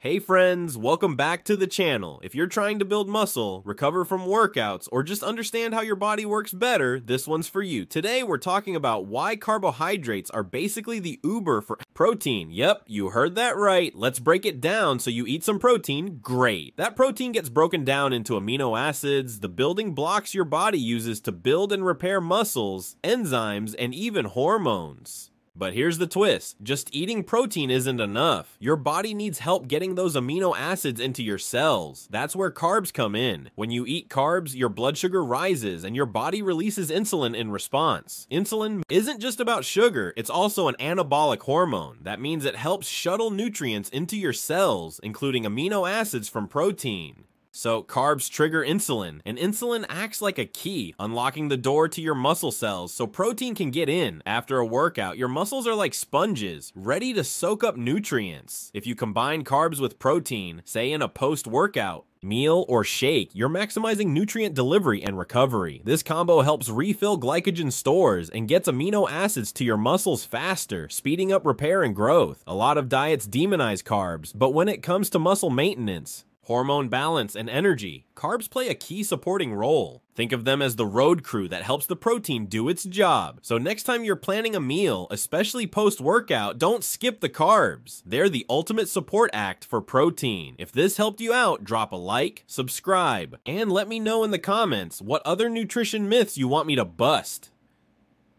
Hey friends, welcome back to the channel. If you're trying to build muscle, recover from workouts, or just understand how your body works better, this one's for you. Today we're talking about why carbohydrates are basically the Uber for protein. Yep, you heard that right. Let's break it down so you eat some protein, great. That protein gets broken down into amino acids, the building blocks your body uses to build and repair muscles, enzymes, and even hormones. But here's the twist just eating protein isn't enough. Your body needs help getting those amino acids into your cells. That's where carbs come in. When you eat carbs, your blood sugar rises and your body releases insulin in response. Insulin isn't just about sugar, it's also an anabolic hormone. That means it helps shuttle nutrients into your cells, including amino acids from protein. So, carbs trigger insulin, and insulin acts like a key, unlocking the door to your muscle cells so protein can get in. After a workout, your muscles are like sponges, ready to soak up nutrients. If you combine carbs with protein, say in a post workout, meal, or shake, you're maximizing nutrient delivery and recovery. This combo helps refill glycogen stores and gets amino acids to your muscles faster, speeding up repair and growth. A lot of diets demonize carbs, but when it comes to muscle maintenance, hormone balance, and energy, carbs play a key supporting role. Think of them as the road crew that helps the protein do its job. So next time you're planning a meal, especially post-workout, don't skip the carbs. They're the ultimate support act for protein. If this helped you out, drop a like, subscribe, and let me know in the comments what other nutrition myths you want me to bust.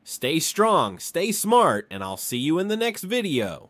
Stay strong, stay smart, and I'll see you in the next video.